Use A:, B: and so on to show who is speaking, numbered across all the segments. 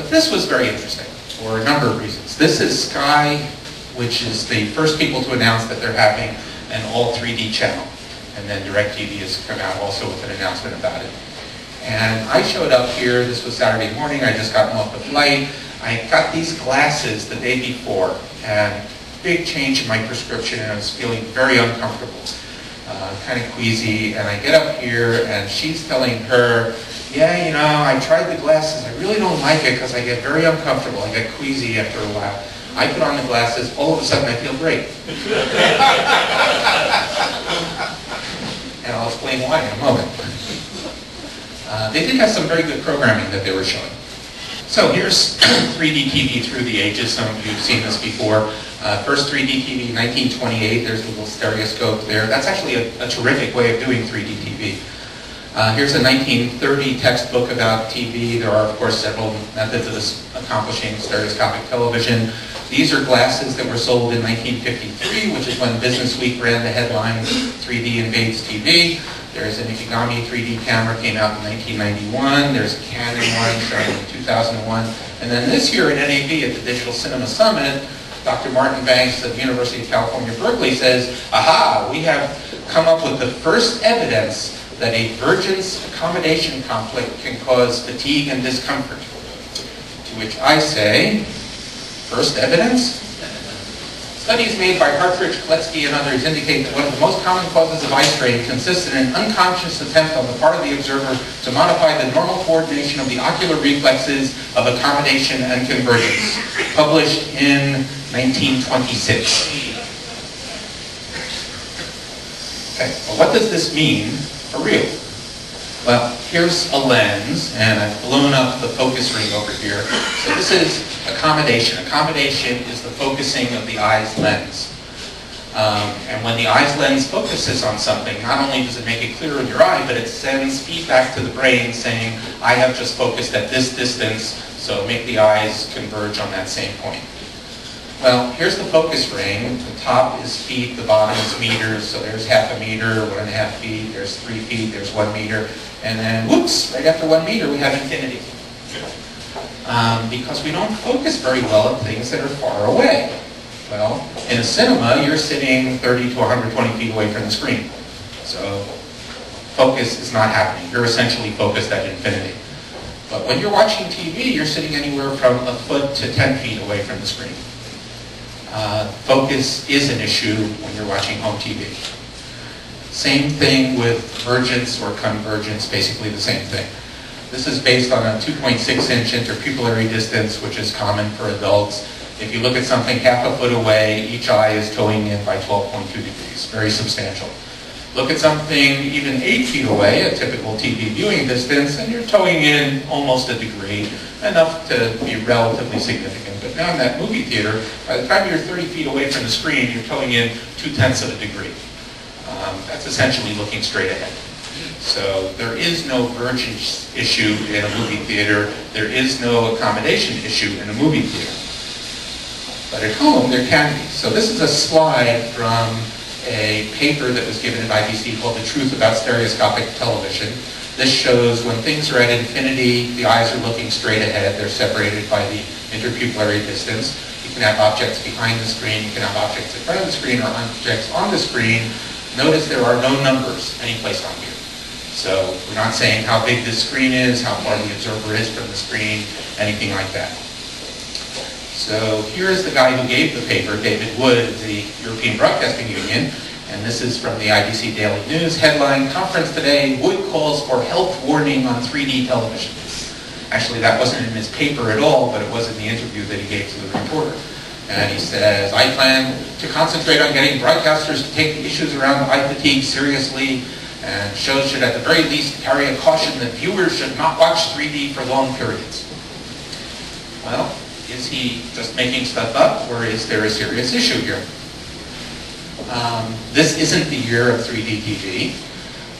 A: But this was very interesting for a number of reasons. This is Sky, which is the first people to announce that they're having an all 3D channel. And then DirecTV has come out also with an announcement about it. And I showed up here, this was Saturday morning, I just got off the flight. I got these glasses the day before, and big change in my prescription, and I was feeling very uncomfortable, uh, kind of queasy. And I get up here, and she's telling her, yeah, you know, I tried the glasses, I really don't like it because I get very uncomfortable, I get queasy after a while. I put on the glasses, all of a sudden I feel great. and I'll explain why in a moment. Uh, they did have some very good programming that they were showing. So here's 3D TV through the ages. Some of you have seen this before. Uh, first 3D TV, 1928. There's a little stereoscope there. That's actually a, a terrific way of doing 3D TV. Uh, here's a 1930 textbook about TV. There are, of course, several methods of accomplishing stereoscopic television. These are glasses that were sold in 1953, which is when Business Week ran the headline, 3D invades TV. There's an Ikegami 3D camera, came out in 1991. There's a Canon one starting in 2001. And then this year at NAB at the Digital Cinema Summit, Dr. Martin Banks of the University of California, Berkeley says, aha, we have come up with the first evidence that a Vergence accommodation conflict can cause fatigue and discomfort. To which I say, First evidence? Studies made by Hartridge, Kletsky, and others indicate that one of the most common causes of eye strain consists in an unconscious attempt on the part of the observer to modify the normal coordination of the ocular reflexes of accommodation and convergence. Published in 1926. Okay, well, what does this mean for real? Well, here's a lens, and I've blown up the focus ring over here. So this is accommodation. Accommodation is the focusing of the eye's lens. Um, and when the eye's lens focuses on something, not only does it make it clearer in your eye, but it sends feedback to the brain saying, I have just focused at this distance, so make the eyes converge on that same point. Well, here's the focus ring. The top is feet, the bottom is meters. So there's half a meter, one and a half feet, there's three feet, there's one meter. And then, whoops, right after one meter, we have infinity. Um, because we don't focus very well on things that are far away. Well, in a cinema, you're sitting 30 to 120 feet away from the screen. So focus is not happening. You're essentially focused at infinity. But when you're watching TV, you're sitting anywhere from a foot to 10 feet away from the screen uh, focus is an issue when you're watching home TV. Same thing with vergence or convergence, basically the same thing. This is based on a 2.6 inch interpupillary distance, which is common for adults. If you look at something half a foot away, each eye is toeing in by 12.2 degrees, very substantial. Look at something even 8 feet away, a typical TV viewing distance, and you're toeing in almost a degree, enough to be relatively significant. But now in that movie theater, by the time you're 30 feet away from the screen, you're toeing in two-tenths of a degree. Um, that's essentially looking straight ahead. So there is no vergence issue in a movie theater. There is no accommodation issue in a movie theater. But at home, there can be. So this is a slide from a paper that was given at IBC called The Truth About Stereoscopic Television. This shows when things are at infinity, the eyes are looking straight ahead. They're separated by the interpupillary distance. You can have objects behind the screen, you can have objects in front of the screen or objects on the screen. Notice there are no numbers anyplace on here. So we're not saying how big the screen is, how far the observer is from the screen, anything like that. So here's the guy who gave the paper, David Wood of the European Broadcasting Union, and this is from the IBC Daily News headline, Conference Today, Wood calls for health warning on 3D television. Actually, that wasn't in his paper at all, but it was in the interview that he gave to the reporter. And he says, I plan to concentrate on getting broadcasters to take the issues around eye fatigue seriously, and shows should at the very least carry a caution that viewers should not watch 3D for long periods. Well, is he just making stuff up, or is there a serious issue here? Um, this isn't the year of 3D TV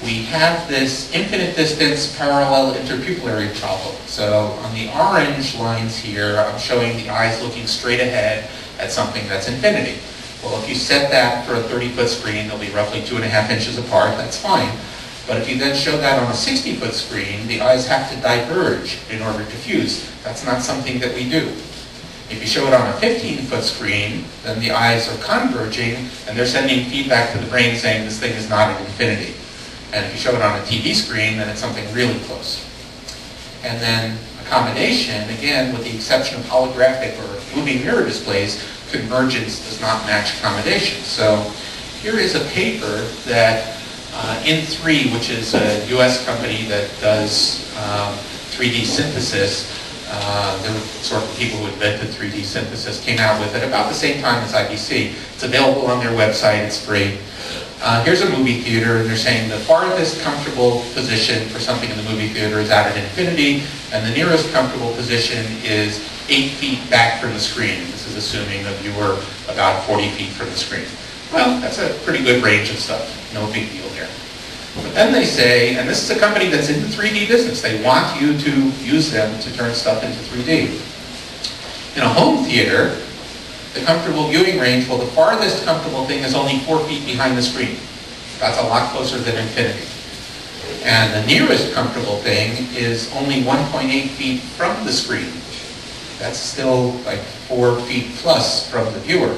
A: we have this infinite distance parallel interpupillary problem. So on the orange lines here, I'm showing the eyes looking straight ahead at something that's infinity. Well, if you set that for a 30-foot screen, they'll be roughly two and a half inches apart. That's fine. But if you then show that on a 60-foot screen, the eyes have to diverge in order to fuse. That's not something that we do. If you show it on a 15-foot screen, then the eyes are converging and they're sending feedback to the brain saying this thing is not at infinity. And if you show it on a TV screen, then it's something really close. And then accommodation, again, with the exception of holographic or moving mirror displays, convergence does not match accommodation. So here is a paper that uh, In-Three, which is a US company that does um, 3D synthesis, uh, the sort of people who invented 3D synthesis came out with it about the same time as IBC. It's available on their website, it's free. Uh, here's a movie theater, and they're saying the farthest comfortable position for something in the movie theater is out at infinity, and the nearest comfortable position is eight feet back from the screen. This is assuming that you were about 40 feet from the screen. Well, that's a pretty good range of stuff. No big deal there. But then they say, and this is a company that's in the 3D business, they want you to use them to turn stuff into 3D. In a home theater, the comfortable viewing range, well, the farthest comfortable thing is only four feet behind the screen. That's a lot closer than infinity. And the nearest comfortable thing is only 1.8 feet from the screen. That's still like four feet plus from the viewer.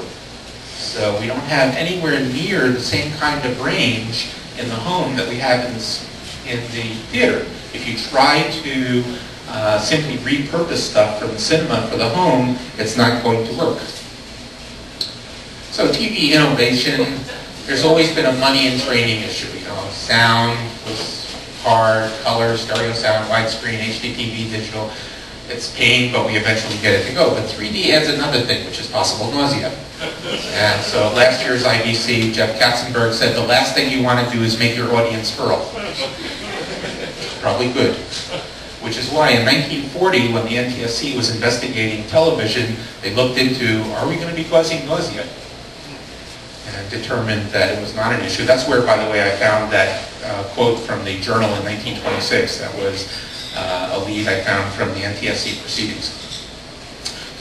A: So we don't have anywhere near the same kind of range in the home that we have in, this, in the theater. If you try to uh, simply repurpose stuff from the cinema for the home, it's not going to work. So TV innovation, there's always been a money and training issue. You know, sound was hard, color, stereo sound, widescreen, HD TV, digital. It's pain, but we eventually get it to go. But 3D adds another thing, which is possible nausea. And so last year's IBC, Jeff Katzenberg said the last thing you want to do is make your audience hurl. Probably good. Which is why in 1940, when the NTSC was investigating television, they looked into, are we going to be causing nausea? And determined that it was not an issue. That's where, by the way, I found that uh, quote from the journal in 1926. That was uh, a lead I found from the NTSC proceedings.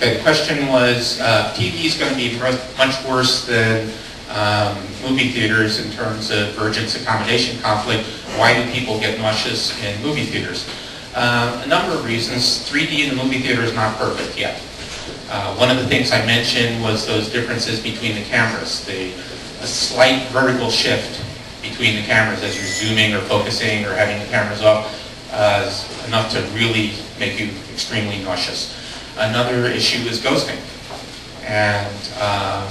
A: The question was, uh, TV is going to be much worse than um, movie theaters in terms of vergence accommodation conflict. Why do people get nauseous in movie theaters? Uh, a number of reasons. 3D in the movie theater is not perfect yet. Uh, one of the things I mentioned was those differences between the cameras, the a slight vertical shift between the cameras as you're zooming or focusing or having the cameras off is enough to really make you extremely nauseous. Another issue is ghosting. And uh,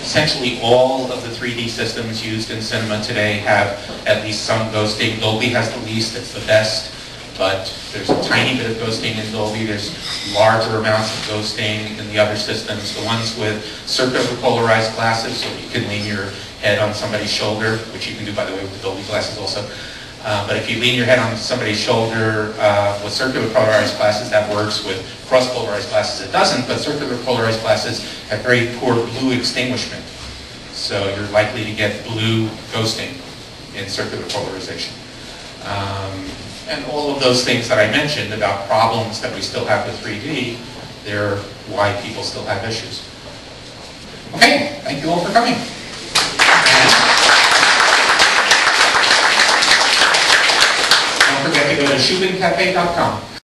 A: essentially all of the 3D systems used in cinema today have at least some ghosting. Dolby has the least, it's the best, but there's a tiny bit of ghosting in Dolby. There's larger amounts of ghosting in the other systems. The ones with circular polarized glasses, so you can lean your head on somebody's shoulder, which you can do, by the way, with the Dolby glasses also. Uh, but if you lean your head on somebody's shoulder uh, with circular polarized glasses, that works. With cross-polarized glasses, it doesn't. But circular polarized glasses have very poor blue extinguishment. So you're likely to get blue ghosting in circular polarization. Um, and all of those things that I mentioned about problems that we still have with 3D, they're why people still have issues. Okay, thank you all for coming. To schubincafe.com.